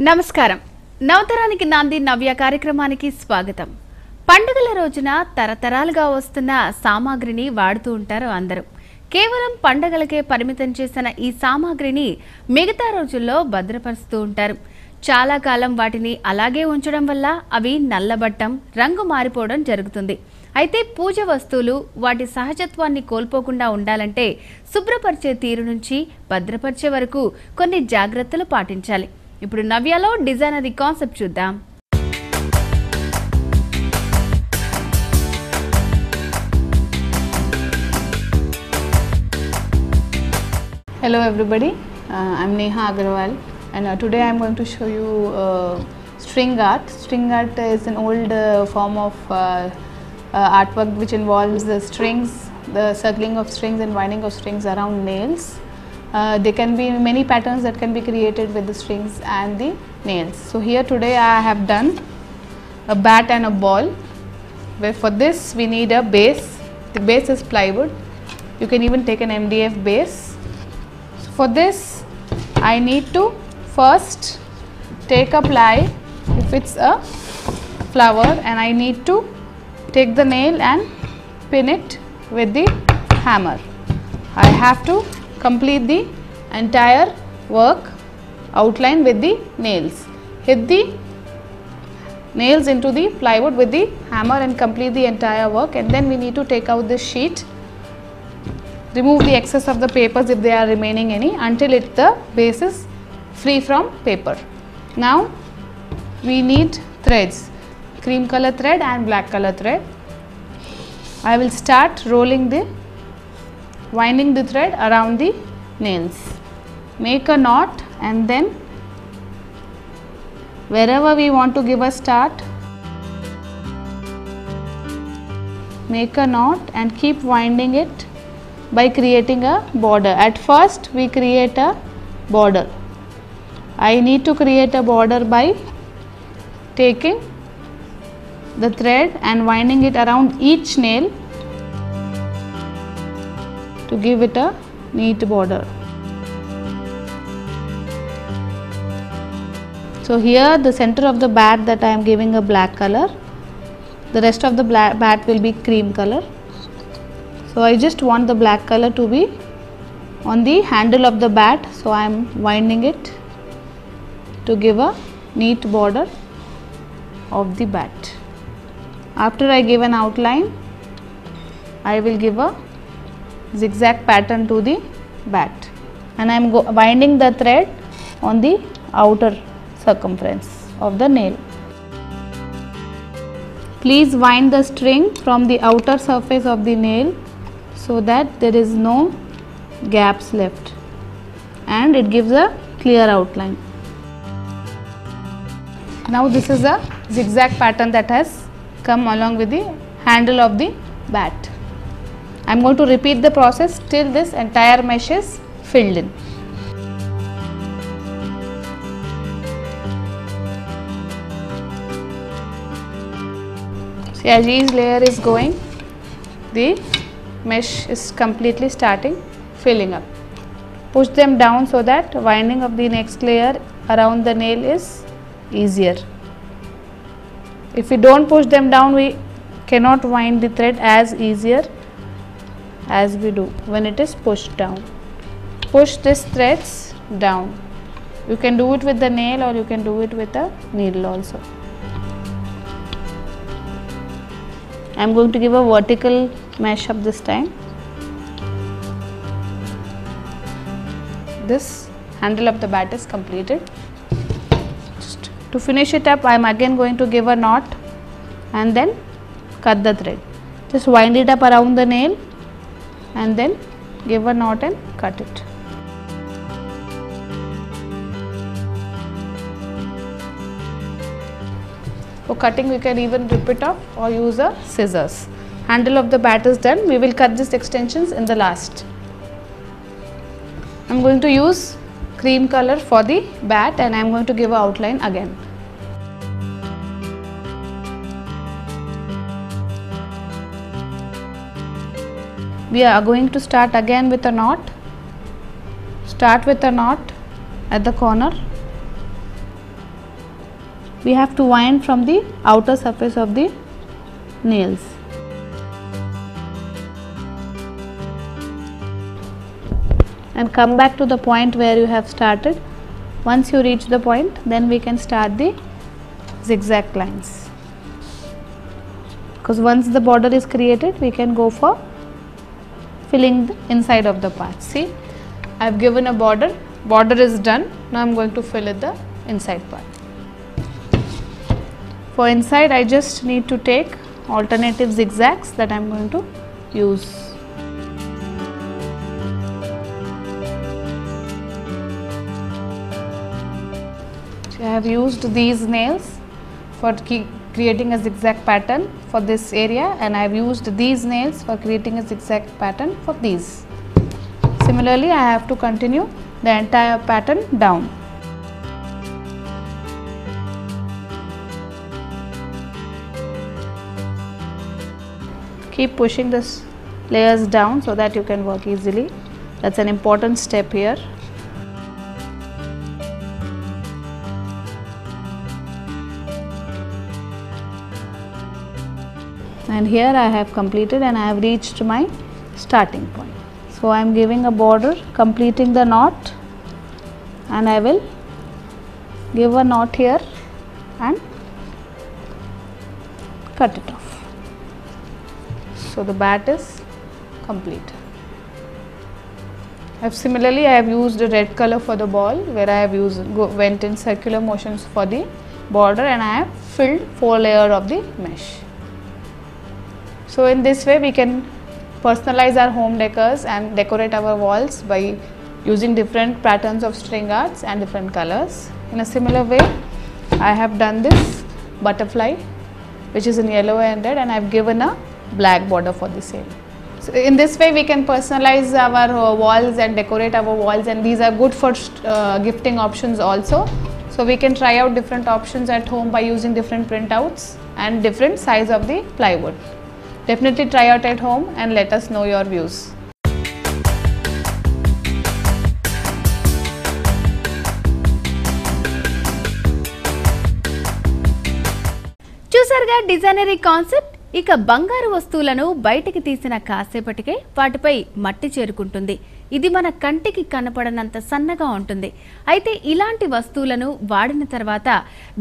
నమస్కారం. నవతరానికి నాంది నవ్య కార్యక్రమానికి స్వాగతం. పండుగల రోజున తరతరాలుగా వస్తున్న సామాగ్రిని వాడుతూ ఉంటారు అందరూ. కేవలం పండగలకే పరిమితం చేసిన ఈ సామాగ్రిని మిగతా రోజుల్లో భద్రపరుస్తూ ఉంటారు. చాలా కాలం వాటిని అలాగే ఉంచడం వల్ల అవి నల్లబట్టం రంగు మారిపోవడం జరుగుతుంది. అయితే పూజ వస్తువులు వాటి సహజత్వాన్ని కోల్పోకుండా ఉండాలంటే శుభ్రపరిచే తీరు నుంచి భద్రపరిచే వరకు కొన్ని జాగ్రత్తలు పాటించాలి. ఇప్పుడు నవ్యలో డిజైనరీ కాన్సెప్ట్ చూద్దాం Hello everybody, uh, I'm Neha Agarwal and uh, today I'm going to show you uh, string art. String art is an old uh, form of uh, uh, artwork which involves the strings, the circling of strings and winding of strings around nails. Uh, there can be many patterns that can be created with the strings and the nails. So here today I have done a bat and a ball where for this we need a base. The base is plywood. You can even take an MDF base so for this I need to first take a ply if it's a flower and I need to take the nail and pin it with the hammer. I have to complete the entire work outline with the nails. Hit the nails into the plywood with the hammer and complete the entire work and then we need to take out this sheet remove the excess of the papers if there are remaining any until it the base is free from paper. Now we need threads cream color thread and black color thread. I will start rolling the winding the thread around the nails. Make a knot and then wherever we want to give a start make a knot and keep winding it by creating a border. At first we create a border. I need to create a border by taking the thread and winding it around each nail to give it a neat border. So here the center of the bat that I am giving a black color, the rest of the bat will be cream color. So I just want the black color to be on the handle of the bat. So I am winding it to give a neat border of the bat. After I give an outline, I will give a zigzag pattern to the bat and I am winding the thread on the outer circumference of the nail. Please wind the string from the outer surface of the nail so that there is no gaps left and it gives a clear outline. Now this is a zigzag pattern that has come along with the handle of the bat. I am going to repeat the process till this entire mesh is filled in. See as each layer is going, the mesh is completely starting filling up. Push them down so that winding of the next layer around the nail is easier. If we don't push them down, we cannot wind the thread as easier as we do when it is pushed down. Push these threads down. You can do it with the nail or you can do it with a needle also. I am going to give a vertical mesh up this time. This handle of the bat is completed. Just to finish it up, I am again going to give a knot and then cut the thread. Just wind it up around the nail and then give a knot and cut it. For cutting we can even rip it off or use a scissors. Handle of the bat is done. We will cut these extensions in the last. I am going to use cream color for the bat and I am going to give a outline again. We are going to start again with a knot. Start with a knot at the corner we have to wind from the outer surface of the nails. And come back to the point where you have started. Once you reach the point, then we can start the zigzag lines. Because once the border is created, we can go for filling the inside of the part. See, I have given a border, border is done. Now I am going to fill it the inside part. For inside, I just need to take alternative zigzags that I am going to use. I have used these nails for creating a zigzag pattern for this area and I have used these nails for creating a zigzag pattern for these. Similarly, I have to continue the entire pattern down. Keep pushing this layers down so that you can work easily. That's an important step here. And here I have completed and I have reached my starting point. So I am giving a border completing the knot and I will give a knot here and cut it off. So the bat is complete. I have similarly I have used a red color for the ball where I have used go, went in circular motions for the border and I have filled four layer of the mesh. So in this way we can personalize our home decors and decorate our walls by using different patterns of string arts and different colors. In a similar way I have done this butterfly which is in yellow and red and I have given a black border for the same. So in this way we can personalize our uh, walls and decorate our walls and these are good for uh, gifting options also. So we can try out different options at home by using different printouts and different size of the plywood. Definitely try out at home and let us know your views. చూసారుగా designery concept? ఇక బంగారు వస్తువులను బయటికి తీసిన కాసేపటికే వాటిపై మట్టి చేరుకుంటుంది. ఇది మన కంటికి కనపడనంత సన్నగా ఉంటుంది. అయితే ఇలాంటి వస్తువులను వాడిన తర్వాత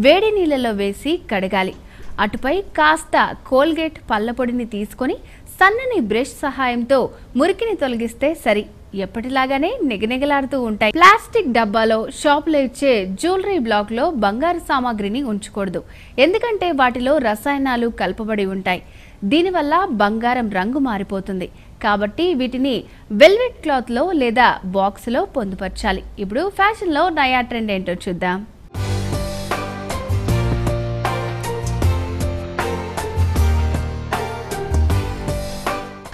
వేడి నీళ్ళలో వేసి కడగాలి. అటుపై కాస్త కోల్గేట్ పళ్ళపొడిని తీసుకొని సన్నని బ్రష్ సహాయంతో మురికిని తొలగిస్తే సరి. ఎప్పటిలాగానే నిగనిగలాడుతూ ఉంటాయి. ప్లాస్టిక్ డబ్బాలో షాపులో ఇచ్చే జ్యువెలరీ బ్లాక్లో బంగారు సామాగ్రిని ఉంచకూడదు. ఎందుకంటే వాటిలో రసాయనాలు కలపబడి ఉంటాయి. దీనివల్ల బంగారం రంగు మారిపోతుంది. కాబట్టి వీటిని వెల్వెట్ క్లాత్లో లేదా బాక్స్లో పొందుపరచాలి. ఇప్పుడు ఫ్యాషన్లో నయా ట్రెండ్ ఏంటో చూద్దాం.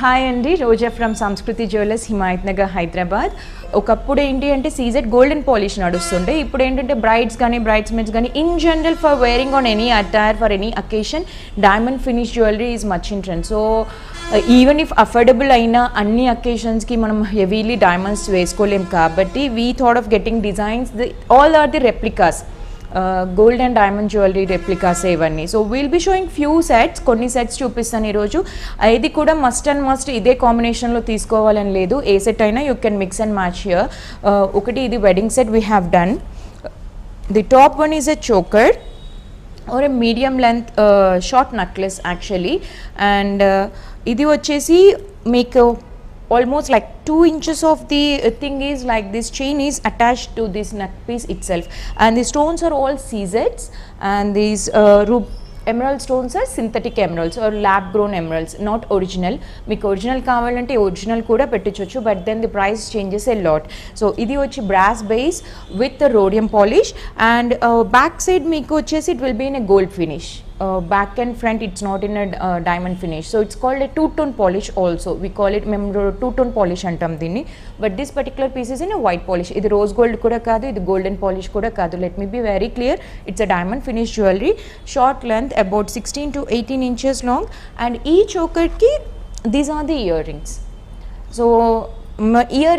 హాయ్ అండి. Roja from Sanskriti jewellers Himayat Nagar Hyderabad. ఒకప్పుడు ఏంటి అంటే సీజెడ్ గోల్డెన్ పాలిష్ నడుస్తుండే. ఇప్పుడు ఏంటంటే బ్రైడ్స్ కానీ బ్రైడ్స్ మెడ్స్ కానీ in general for wearing on any attire for any occasion diamond finish jewellery is much in trend so even if affordable అయిన అన్ని అకేషన్స్కి మనం హెవీలీ డైమండ్స్ వేసుకోలేం. కాబట్టి we thought of getting designs the all or the replicas gold and diamond jewellery replicas ఇవన్నీ. So we'll be showing few sets కొన్ని sets చూపిస్తాను ఈరోజు. ఇది కూడా మస్ట్ అండ్ మస్ట్ ఇదే కాంబినేషన్లో తీసుకోవాలని లేదు. ఏ సెట్ అయినా you can mix and match here ఒకటి ఇది wedding set we have done the top one is a choker or a medium length uh, short necklace actually. And uh, ఇది వచ్చేసి మీకు almost like 2 inches of the uh, thing is like this chain is attached to this neck piece itself. And the stones are all CZs and these uh, emerald stones are synthetic emeralds are lab grown emeralds not original మీకు original కావాలంటే original కూడా పెట్టించవచ్చు but then the price changes a lot so ఇది వచ్చి brass base with rhodium polish and back side మీకు వచ్చేసి it will be in a gold finish back and front it's not in a diamond finish so it's called a two tone polish also we call it మేము two tone polish అంటాం దీన్ని but this particular pieces in white polish ఇది rose gold కూడా కాదు ఇది golden polish కూడా కాదు let me be very clear it's a diamond finish jewellery short length about sixteen to eighteen inches long and ఈ చోకర్కి these are the earrings so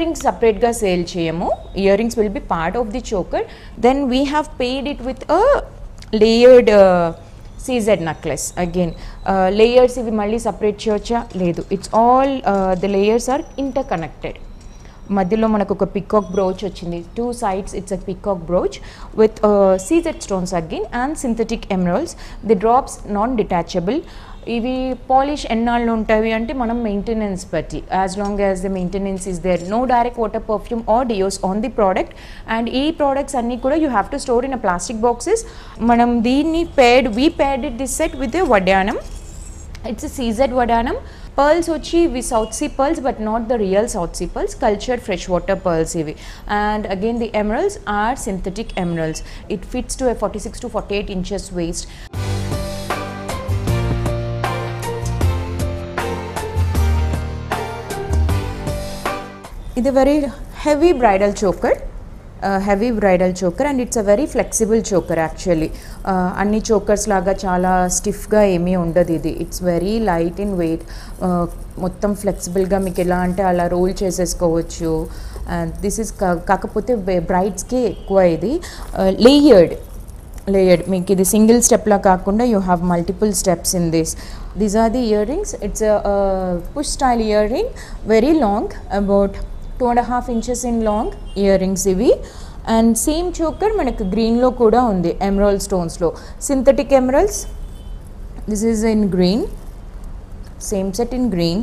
earrings సపరేట్గా sale చేయము earrings will be part of the choker then we have paired it with a layered CZ necklace again layers ఇవి మళ్ళీ separate చేయొచ్చా? లేదు. It's all the layers are interconnected మధ్యలో మనకు ఒక peacock brooch వచ్చింది. Two sides it's a peacock brooch with CZ stones again and synthetic emeralds the drops non detachable ఇవి polish ఎన్నాళ్ళు ఉంటాయి అంటే మనం మెయింటెనెన్స్ బట్టి. As long as the maintenance is there no direct water perfume or deos on the product and ఈ products అన్నీ కూడా you have to store in a plastic boxes మనం దీన్ని paid we paid it this set with vaddanam it's CZ vaddanam pearls వచ్చి ఇవి South Sea pearls but not the real South Sea pearls cultured freshwater pearls ఇవి. And again the emeralds are synthetic emeralds it fits to forty six to forty eight inches waist ఇది very heavy bridal choker heavy bridal choker and it's a very flexible choker actually అన్ని chokers లాగా చాలా స్టిఫ్గా ఏమీ ఉండదు ఇది. It's very light in weight మొత్తం ఫ్లెక్సిబుల్గా మీకు ఎలా అంటే అలా రోల్ చేసేసుకోవచ్చు. దిస్ ఇస్ కాకపోతే బ్రైడ్స్కి ఎక్కువ ఇది. లేయర్డ్ లేయర్డ్ మీకు ఇది సింగిల్ స్టెప్లా కాకుండా you have multiple steps in this these are the earrings it's push style earring very long about two and half inches in long earrings ఇవి. అండ్ సేమ్ చోకర్ మనకు గ్రీన్లో కూడా ఉంది emerald స్టోన్స్లో synthetic emeralds this is in green same set in green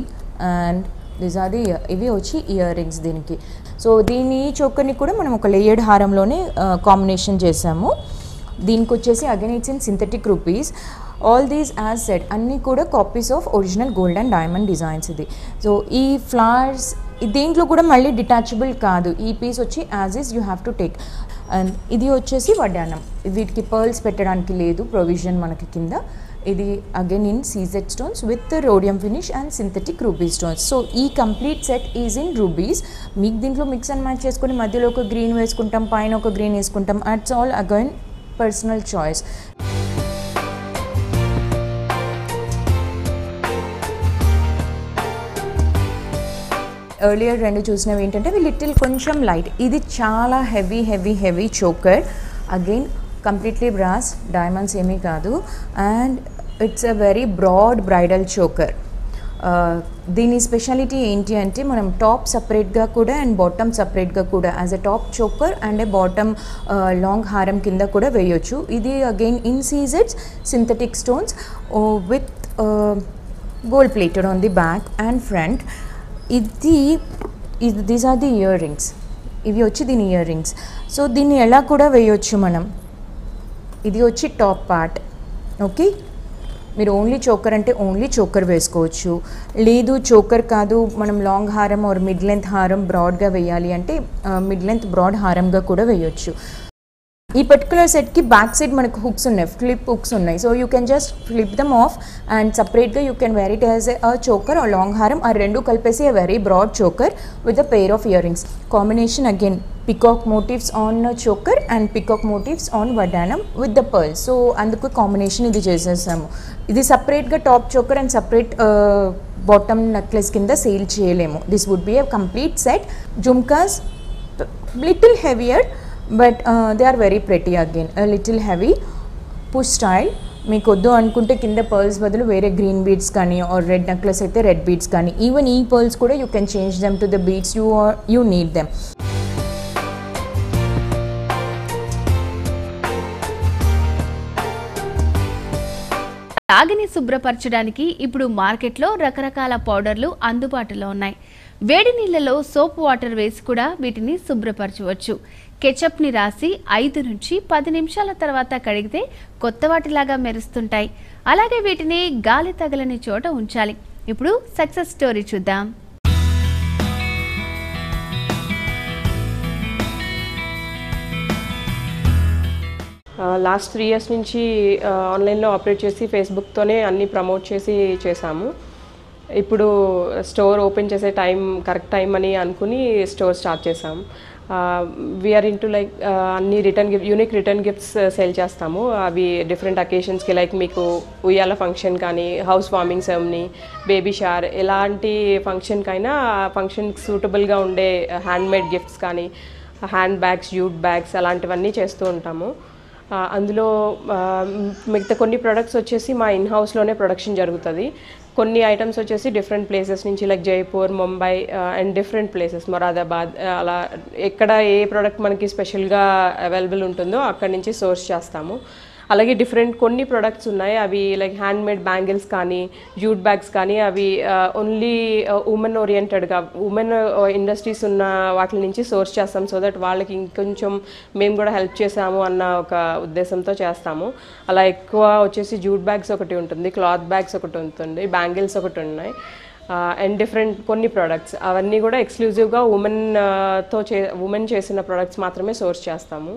and this are the ఇవి వచ్చి earrings దీనికి. So దీని చోకర్ని కూడా మనం ఒక లేయర్డ్ హారంలోనే కాంబినేషన్ చేసాము. దీనికి వచ్చేసి again it's in synthetic rubies all these as set అన్నీ కూడా copies of original gold and diamond designs ఇది. సో ఈ ఫ్లవర్స్ దీంట్లో కూడా మళ్ళీ డిటాచబుల్ కాదు. ఈ పీస్ వచ్చి as is you have to take and ఇది వచ్చేసి వడ్డానం వీటికి పర్ల్స్ పెట్టడానికి లేదు ప్రొవిజన్ మనకి కింద. ఇది again in CZ stones with rhodium finish and synthetic ruby stones so ఈ complete set is in rubies మీకు దీంట్లో మిక్స్ అండ్ మ్యాచ్ చేసుకొని మధ్యలో ఒక గ్రీన్ వేసుకుంటాం పైన ఒక గ్రీన్ వేసుకుంటాం. It's all again personal choice earlier రెండు చూసినవి ఏంటంటే ఇవి లిటిల్ కొంచెం లైట్. ఇది చాలా heavy heavy heavy choker. Again completely brass diamonds ఏమీ కాదు. And it's a very broad bridal choker. Uh, దీని స్పెషాలిటీ ఏంటి అంటే మనం టాప్ సపరేట్గా కూడా అండ్ బాటమ్ సపరేట్గా కూడా as a top choker and a bottom long హారం కింద కూడా వేయొచ్చు. ఇది again in సీజెడ్స్ synthetic stones with gold plated on the back and front ఇది ఇది these are the ear rings ఇవి వచ్చి దీని ఇయర్ రింగ్స్ సో దీన్ని ఎలా కూడా వేయొచ్చు మనం? ఇది వచ్చి టాప్ పార్ట్ ఓకే మీరు ఓన్లీ చోకర్ అంటే ఓన్లీ చోకర్ వేసుకోవచ్చు. లేదు చోకర్ కాదు మనం లాంగ్ హారం ఆర్ మిడ్ లెంత్ హారం బ్రాడ్గా వేయాలి అంటే మిడ్ లెంత్ బ్రాడ్ హారంగా కూడా వేయొచ్చు. ఈ పర్టికులర్ సెట్కి బ్యాక్ సైడ్ మనకు హుక్స్ ఉన్నాయి ఫ్లిప్ హుక్స్ ఉన్నాయి. So you can just flip them off and సపరేట్గా you can wear it as a choker ఆ లాంగ్ హారం ఆ రెండు కలిపేసి a very broad choker with a pair of earrings combination again peacock motifs on choker and peacock motifs on vaddanam with the pearl so అందుకు combination ఇది చేసేసాము. ఇది సపరేట్గా top choker and separate bottom necklace కింద sale చేయలేము. This would be a complete set jhumkas little heavier but they are very pretty again little heavy push style మీకు వద్దు అనుకుంటే కింద పర్ల్స్ బదులు వేరే గ్రీన్ బీడ్స్ కానీ ఆర్ రెడ్ నెక్లెస్ అయితే రెడ్ బీడ్స్ కానీ. ఈవెన్ ఈ పర్ల్స్ కూడా you can change them to the beads you are you need them రాగిని శుభ్రపరచడానికి ఇప్పుడు మార్కెట్లో రకరకాల పౌడర్లు అందుబాటులో ఉన్నాయి. వేడి నీళ్ళలో సోప్ వాటర్ వేసి కూడా వీటిని శుభ్రపరచవచ్చు. కెచప్ని రాసి ఐదు నుంచి పది నిమిషాల తర్వాత కడిగితే కొత్త వాటిలాగా మెరుస్తుంటాయి. అలాగే వీటిని గాలి తగలని చోట ఉంచాలి. ఇప్పుడు సక్సెస్ స్టోరీ చూద్దాం. లాస్ట్ త్రీ ఇయర్స్ నుంచి ఆన్లైన్లో ఆపరేట్ చేసి ఫేస్బుక్తోనే అన్ని ప్రమోట్ చేసి చేశాము. ఇప్పుడు స్టోర్ ఓపెన్ చేసే టైం కరెక్ట్ టైం అని అనుకుని స్టోర్ స్టార్ట్ చేసాం వీఆర్ టు లైక్ అన్ని return gift unique return gifts sale చేస్తాము. అవి డిఫరెంట్ అకేషన్స్కి లైక్ మీకు ఉయ్యాల ఫంక్షన్ కానీ హౌస్ వార్మింగ్ సెమ్ని బేబీ షార్ ఎలాంటి ఫంక్షన్కైనా ఫంక్షన్కి సూటబుల్గా ఉండే హ్యాండ్మేడ్ గిఫ్ట్స్ కానీ హ్యాండ్ బ్యాగ్స్ యూట్ బ్యాగ్స్ అలాంటివన్నీ చేస్తూ ఉంటాము. అందులో మిగతా కొన్ని ప్రొడక్ట్స్ వచ్చేసి మా ఇన్ హౌస్లోనే ప్రొడక్షన్ జరుగుతుంది. కొన్ని ఐటమ్స్ వచ్చేసి డిఫరెంట్ ప్లేసెస్ నుంచి like Jaipur Mumbai and different places Moradabad అలా ఎక్కడ ఏ ప్రోడక్ట్ మనకి స్పెషల్గా అవైలబుల్ ఉంటుందో అక్కడి నుంచి సోర్స్ చేస్తాము. అలాగే డిఫరెంట్ కొన్ని ప్రొడక్ట్స్ ఉన్నాయి. అవి లైక్ హ్యాండ్ మేడ్ బ్యాంగిల్స్ కానీ జూట్ బ్యాగ్స్ కానీ అవి ఓన్లీ ఉమెన్ ఓరియంటెడ్గా ఉమెన్ ఇండస్ట్రీస్ ఉన్న వాటి నుంచి సోర్స్ చేస్తాం. సో దట్ వాళ్ళకి ఇంకొంచెం మేము కూడా హెల్ప్ చేసాము అన్న ఒక ఉద్దేశంతో చేస్తాము. అలా ఎక్కువ వచ్చేసి జూట్ బ్యాగ్స్ ఒకటి ఉంటుంది క్లాత్ బ్యాగ్స్ ఒకటి ఉంటుంది బ్యాంగిల్స్ ఒకటి ఉన్నాయి. అండ్ డిఫరెంట్ కొన్ని ప్రోడక్ట్స్ అవన్నీ కూడా ఎక్స్క్లూజివ్గా ఉమెన్తో చే ఉమెన్ చేసిన ప్రోడక్ట్స్ మాత్రమే సోర్స్ చేస్తాము.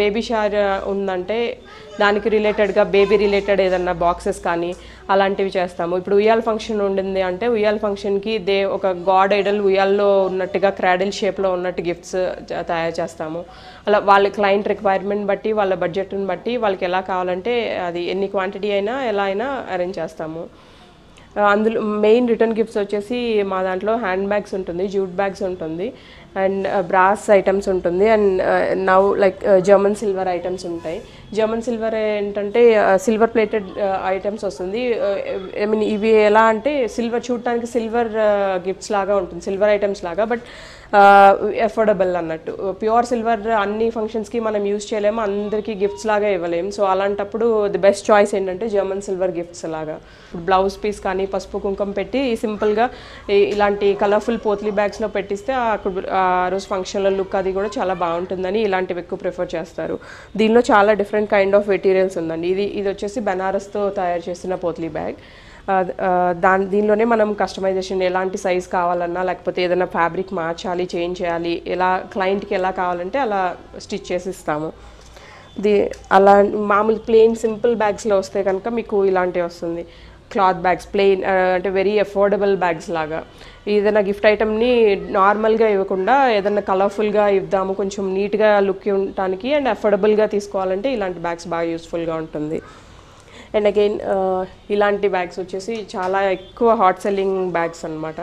బేబీ షార్ ఉందంటే దానికి రిలేటెడ్గా బేబీ రిలేటెడ్ ఏదన్నా బాక్సెస్ కానీ అలాంటివి చేస్తాము. ఇప్పుడు ఉయ్యాల ఫంక్షన్ ఉండింది అంటే ఉయ్యాల ఫంక్షన్కి దే ఒక గాడ్ ఐడల్ ఉయ్యాల్లో ఉన్నట్టుగా క్రాడిల్ షేప్లో ఉన్నట్టు గిఫ్ట్స్ తయారు చేస్తాము. అలా వాళ్ళ క్లయింట్ రిక్వైర్మెంట్ బట్టి వాళ్ళ బడ్జెట్ని బట్టి వాళ్ళకి ఎలా కావాలంటే అది ఎన్ని క్వాంటిటీ అయినా ఎలా అయినా అరేంజ్ చేస్తాము. అందులో మెయిన్ రిటర్న్ గిఫ్ట్స్ వచ్చేసి మా దాంట్లో హ్యాండ్ బ్యాగ్స్ ఉంటుంది జూట్ బ్యాగ్స్ ఉంటుంది. అండ్ uh, బ్రాస్ ఐటమ్స్ ఉంటుంది. And now like German silver items ఉంటాయి. జర్మన్ సిల్వర్ ఏంటంటే సిల్వర్ ప్లేటెడ్ ఐటమ్స్ వస్తుంది. Uh, ఐ మీన్ ఇవి ఎలా అంటే సిల్వర్ చూడటానికి సిల్వర్ గిఫ్ట్స్ uh, లాగా ఉంటుంది. సిల్వర్ ఐటమ్స్ లాగా. బట్ ఎఫోర్డబుల్ అన్నట్టు. ప్యూర్ సిల్వర్ అన్ని ఫంక్షన్స్కి మనం యూజ్ చేయలేము అందరికీ గిఫ్ట్స్ లాగా ఇవ్వలేము. సో అలాంటప్పుడు ది బెస్ట్ చాయిస్ ఏంటంటే జర్మన్ సిల్వర్ గిఫ్ట్స్ లాగా. ఇప్పుడు బ్లౌజ్ పీస్ కానీ పసుపు కుంకుమ పెట్టి సింపుల్గా ఇలాంటి కలర్ఫుల్ పోత్లీ బ్యాగ్స్లో పెట్టిస్తే అక్కడ ఆ రోజు ఫంక్షన్లో లుక్ అది కూడా చాలా బాగుంటుందని ఇలాంటివి ఎక్కువ ప్రిఫర్ చేస్తారు. దీనిలో చాలా డిఫరెంట్ కైండ్ ఆఫ్ మెటీరియల్స్ ఉందండి. ఇది ఇది వచ్చేసి బెనారస్తో తయారు చేసిన పోత్లీ బ్యాగ్ దాని దీనిలోనే మనం కస్టమైజేషన్ ఎలాంటి సైజ్ కావాలన్నా లేకపోతే ఏదైనా ఫ్యాబ్రిక్ మార్చాలి చేంజ్ చేయాలి ఎలా క్లయింట్కి ఎలా కావాలంటే అలా స్టిచ్ చేసి ఇస్తాము. ది అలా మామూలు ప్లెయిన్ సింపుల్ బ్యాగ్స్లో వస్తే కనుక మీకు ఇలాంటివి వస్తుంది. క్లాత్ బ్యాగ్స్ ప్లెయిన్ అంటే వెరీ అఫోర్డబుల్ బ్యాగ్స్ లాగా. ఏదైనా గిఫ్ట్ ఐటమ్ని నార్మల్గా ఇవ్వకుండా ఏదైనా కలర్ఫుల్గా ఇద్దాము కొంచెం నీట్గా లుక్ ఉండటానికి అండ్ అఫోర్డబుల్గా తీసుకోవాలంటే ఇలాంటి బ్యాగ్స్ బాగా యూస్ఫుల్గా ఉంటుంది. అండ్ అగైన్ uh, ఇలాంటి బ్యాగ్స్ వచ్చేసి చాలా ఎక్కువ హాట్ సెల్లింగ్ బ్యాగ్స్ అనమాట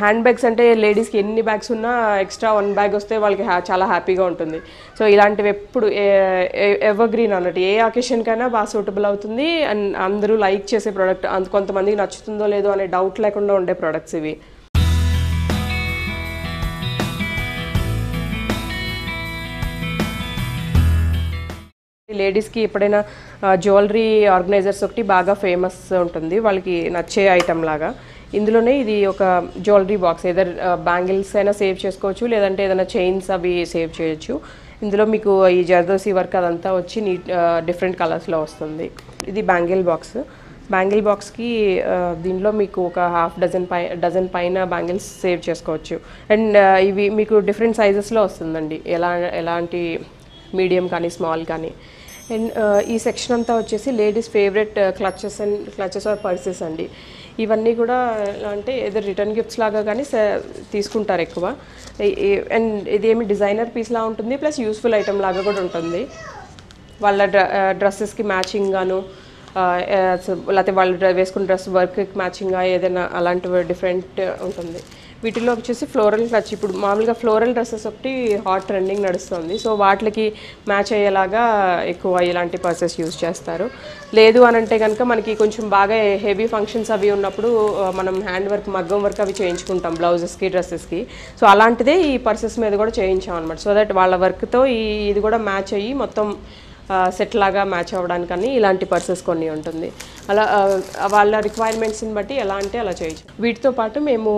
హ్యాండ్ బ్యాగ్స్ అంటే లేడీస్కి ఎన్ని బ్యాగ్స్ ఉన్నా ఎక్స్ట్రా వన్ బ్యాగ్ వస్తే వాళ్ళకి హ్యా చాలా హ్యాపీగా ఉంటుంది. సో ఇలాంటివి ఎప్పుడు ఎవర్ గ్రీన్ అన్నట్టు. ఏ అకేషన్కైనా బాగా సూటబుల్ అవుతుంది. అండ్ అందరూ లైక్ చేసే ప్రోడక్ట్ కొంతమందికి నచ్చుతుందో లేదో అనే డౌట్ లేకుండా ఉండే ప్రోడక్ట్స్ ఇవి. లేడీస్కి ఎప్పుడైనా జ్యువెలరీ ఆర్గనైజర్స్ ఒకటి బాగా ఫేమస్ ఉంటుంది. వాళ్ళకి నచ్చే ఐటమ్ లాగా. ఇందులోనే ఇది ఒక జ్యువెలరీ బాక్స్. ఏదర్ బ్యాంగిల్స్ అయినా సేవ్ చేసుకోవచ్చు లేదంటే ఏదైనా చైన్స్ అవి సేవ్ చేయొచ్చు. ఇందులో మీకు ఈ జర్దోసి వర్క్ అదంతా వచ్చి నీట్ డిఫరెంట్ కలర్స్లో వస్తుంది. ఇది బ్యాంగిల్ బాక్స్. బ్యాంగిల్ బాక్స్కి దీనిలో మీకు ఒక హాఫ్ డజన్ పై డజన్ పైన బ్యాంగిల్స్ సేవ్ చేసుకోవచ్చు. అండ్ ఇవి మీకు డిఫరెంట్ సైజెస్లో వస్తుందండి. ఎలా ఎలాంటి మీడియం కానీ స్మాల్ కానీ. అండ్ ఈ సెక్షన్ అంతా వచ్చేసి ladies favourite clutches and clutches or purses అండి. ఇవన్నీ కూడా అంటే ఏదో రిటర్న్ గిఫ్ట్స్ లాగా కానీ తీసుకుంటారు ఎక్కువ. అండ్ ఇదేమి డిజైనర్ పీస్లా ఉంటుంది ప్లస్ యూస్ఫుల్ ఐటెం లాగా కూడా ఉంటుంది. వాళ్ళ డ్ర డ్రెస్సెస్కి మ్యాచింగ్ గాను లేకపోతే వాళ్ళు వేసుకున్న డ్రెస్ వర్క్కి మ్యాచింగ్గా ఏదైనా అలాంటివి డిఫరెంట్ ఉంటుంది. వీటిలో వచ్చేసి ఫ్లోరల్ క్లచ్ ఇప్పుడు మామూలుగా ఫ్లోరల్ డ్రెస్సెస్ ఒకటి హాట్ ట్రెండింగ్ నడుస్తుంది. సో వాటికి మ్యాచ్ అయ్యేలాగా ఎక్కువ ఇలాంటి పర్సెస్ యూజ్ చేస్తారు. లేదు అని అంటే కనుక మనకి కొంచెం బాగా హెవీ ఫంక్షన్స్ అవి ఉన్నప్పుడు మనం హ్యాండ్ వర్క్ మగ్గం వర్క్ అవి చేయించుకుంటాం బ్లౌజెస్కి డ్రెస్సెస్కి. సో అలాంటిదే ఈ పర్సెస్ మీద కూడా చేయించాం అనమాట సో దట్ వాళ్ళ వర్క్తో ఈ ఇది కూడా మ్యాచ్ అయ్యి మొత్తం సెట్ లాగా మ్యాచ్ అవ్వడానికని ఇలాంటి పర్సెస్ కొన్ని ఉంటుంది. అలా వాళ్ళ రిక్వైర్మెంట్స్ని బట్టి ఎలా అంటే అలా చేయొచ్చు. వీటితో పాటు మేము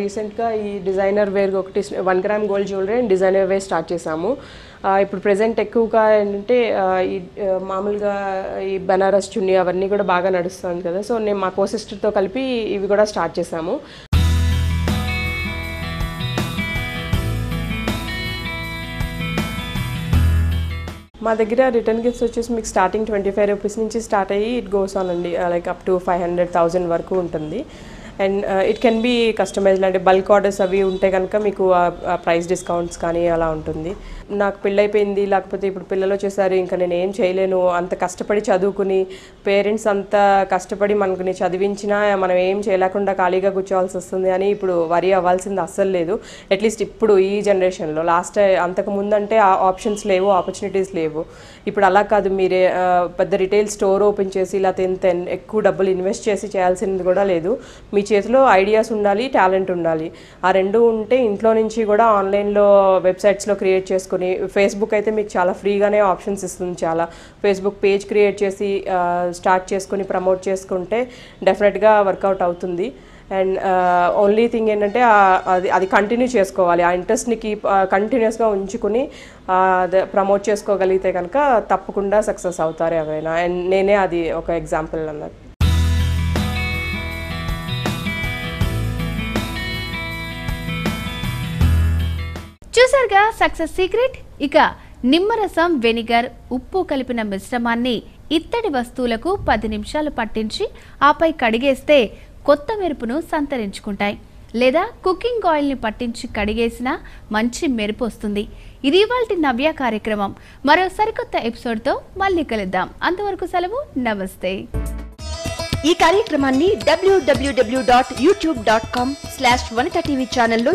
రీసెంట్గా ఈ డిజైనర్ వేర్ ఒకటి one gram gold jewellery and designer wear start చేసాము ఇప్పుడు ప్రజెంట్ ఎక్కువగా ఏంటంటే ఈ మామూలుగా ఈ బనారస్ చున్నీ అవన్నీ కూడా బాగా నడుస్తుంది కదా. సో నేను మా కో సిస్టర్తో కలిపి ఇవి కూడా స్టార్ట్ చేసాము మా దగ్గర రిటర్న్ గిఫ్ట్స్ వచ్చేసి మీకు స్టార్టింగ్ ట్వంటీ ఫైవ్ రూపీస్ నుంచి స్టార్ట్ అయ్యి ఇట్ గోస్ ఆన్ అండి. Like up to five hundred thousand వరకు ఉంటుంది. And it can be customized అంటే బల్క్ ఆర్డర్స్ అవి ఉంటే కనుక మీకు uh, uh, ప్రైస్ డిస్కౌంట్స్ కానీ అలా ఉంటుంది. నాకు పెళ్ళైపోయింది లేకపోతే ఇప్పుడు పిల్లలు వచ్చేసారు ఇంకా నేను ఏం చేయలేను. అంత కష్టపడి చదువుకుని పేరెంట్స్ అంత కష్టపడి మనకుని చదివించినా మనం ఏం చేయలేకుండా ఖాళీగా కూర్చోవాల్సి వస్తుంది అని ఇప్పుడు వరి అవ్వాల్సింది అస్సలు లేదు. అట్లీస్ట్ ఇప్పుడు ఈ జనరేషన్లో. లాస్ట్ అంతకు ముందంటే ఆ ఆప్షన్స్ లేవు ఆపర్చునిటీస్ లేవు. ఇప్పుడు అలా కాదు మీరే పెద్ద రిటైల్ స్టోర్ ఓపెన్ చేసి లేకపోతే ఇంత ఎక్కువ డబ్బులు ఇన్వెస్ట్ చేసి చేయాల్సింది కూడా లేదు. మీ చేతిలో ఐడియాస్ ఉండాలి టాలెంట్ ఉండాలి. ఆ రెండు ఉంటే ఇంట్లో నుంచి కూడా ఆన్లైన్లో వెబ్సైట్స్లో క్రియేట్ చేసుకుని ఫేస్బుక్ అయితే మీకు చాలా ఫ్రీగానే ఆప్షన్స్ ఇస్తుంది చాలా. ఫేస్బుక్ పేజ్ క్రియేట్ చేసి స్టార్ట్ చేసుకుని ప్రమోట్ చేసుకుంటే డెఫినెట్గా వర్కౌట్ అవుతుంది. అండ్ ఓన్లీ థింగ్ ఏంటంటే అది అది కంటిన్యూ చేసుకోవాలి. ఆ ఇంట్రెస్ట్ని కీప్ కంటిన్యూస్గా ఉంచుకుని ప్రమోట్ చేసుకోగలిగితే కనుక తప్పకుండా సక్సెస్ అవుతారు ఎవరైనా. అండ్ నేనే అది ఒక ఎగ్జాంపుల్ అన్నట్టు. చూసారుగా సక్సెస్ సీక్రెట్ ఇక నిమ్మరసం వెనిగర్ ఉప్పు కలిపిన మిశ్రమాన్ని ఇత్తడి వస్తువులకు పది నిమిషాలు పట్టించి ఆపై కడిగేస్తే కొత్త మెరుపును సంతరించుకుంటాయి. లేదా కుకింగ్ ఆయిల్ని పట్టించి కడిగేసినా మంచి మెరుపు వస్తుంది. ఇది ఇవాళ నవ్య కార్యక్రమం. మరో సరికొత్త ఎపిసోడ్తో మళ్ళీ కలుద్దాం. అంతవరకు సెలవు. నమస్తే. ఈ కార్యక్రమాన్ని డబ్ల్యూడబ్ల్యూడబ్ల్యూ dot YouTube dot com slash Vanitha TV ఛానల్లో